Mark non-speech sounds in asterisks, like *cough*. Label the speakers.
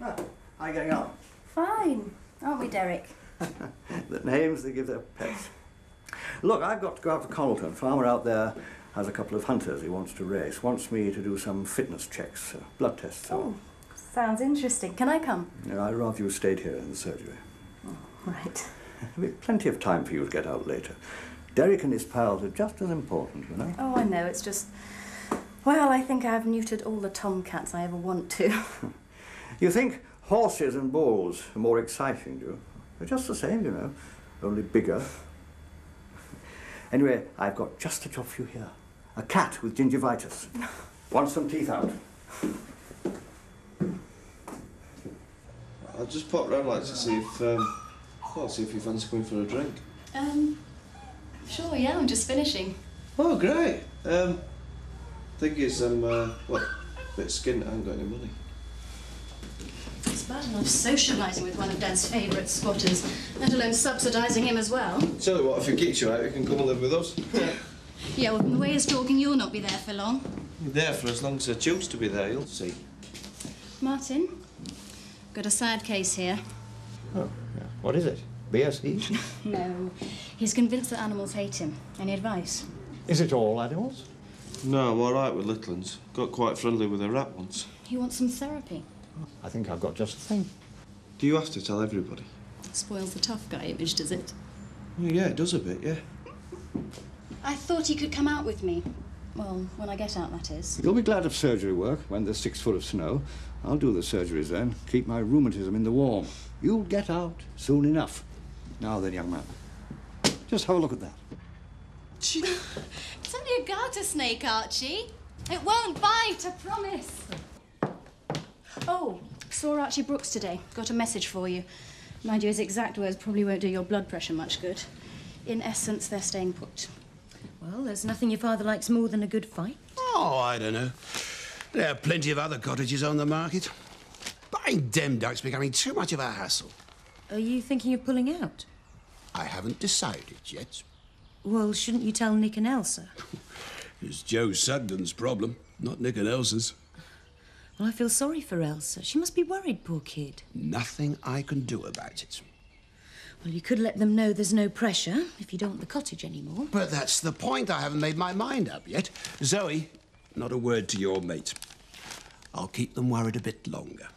Speaker 1: How are you getting on?
Speaker 2: Fine, aren't we, Derek? *laughs*
Speaker 1: the names they give their pets. Look, I've got to go out to Connelton. Farmer out there has a couple of hunters he wants to race. Wants me to do some fitness checks, uh, blood tests. So
Speaker 2: Oh, sounds interesting. Can I come?
Speaker 1: know, I'd rather you stayed here in the surgery.
Speaker 2: Right. *laughs*
Speaker 1: There'll be plenty of time for you to get out later. Derek and his pals are just as important, you know.
Speaker 2: Oh, I know. It's just. Well, I think I've neutered all the tomcats I ever want to. *laughs*
Speaker 1: You think horses and bulls are more exciting, do you? They're just the same, you know, only bigger. Anyway, I've got just a job for you here. A cat with gingivitis. Wants some teeth out.
Speaker 3: I'll just pop round like to see if, um, well, see if you fancy going for a drink.
Speaker 2: Um, sure, yeah, I'm just finishing.
Speaker 3: Oh, great. Um, thing is, I'm, uh, well, a bit skint. I haven't got any money.
Speaker 2: It's bad enough socialising with one of Dad's favourite squatters, let alone subsidising him as well.
Speaker 3: Tell you what, if it kicks you out, you can come and live with us.
Speaker 2: Yeah, well, from the way he's talking, you'll not be there for long.
Speaker 3: You're there for as long as I choose to be there, you'll see.
Speaker 2: Martin, got a sad case here.
Speaker 1: Oh, yeah. What is it? BSE? *laughs*
Speaker 2: No, he's convinced that animals hate him. Any advice?
Speaker 1: is it all animals?
Speaker 3: No, I'm all right with little ones. Got quite friendly with a rat once.
Speaker 2: He wants some therapy.
Speaker 1: I think I've got just the thing.
Speaker 3: Do you have to tell everybody?
Speaker 2: Spoils the tough guy image, does it?
Speaker 3: Well, yeah, it does a bit, yeah.
Speaker 2: I thought he could come out with me. Well, when I get out, that is.
Speaker 1: You'll be glad of surgery work when there's six foot of snow. I'll do the surgeries then. Keep my rheumatism in the warm. You'll get out soon enough. Now then, young man. Just have a look at that.
Speaker 2: It's only a garter snake, Archie. It won't bite, I promise. Oh, saw Archie Brooks today. Got a message for you. Mind you, his exact words probably won't do your blood pressure much good. In essence, they're staying put.
Speaker 4: Well, there's nothing your father likes more than a good fight.
Speaker 5: Oh, I don't know. There are plenty of other cottages on the market. Buying Demdyke's becoming too much of a hassle.
Speaker 4: Are you thinking of pulling out?
Speaker 5: I haven't decided yet.
Speaker 4: Well, shouldn't you tell Nick and Elsa? *laughs*
Speaker 5: It's Joe Sugden's problem, not Nick and Elsa's.
Speaker 4: Well, I feel sorry for Elsa. She must be worried, poor kid.
Speaker 5: Nothing I can do about it.
Speaker 4: Well, you could let them know there's no pressure if you don't want the cottage anymore.
Speaker 5: But that's the point. I haven't made my mind up yet. Zoe, not a word to your mate. I'll keep them worried a bit longer.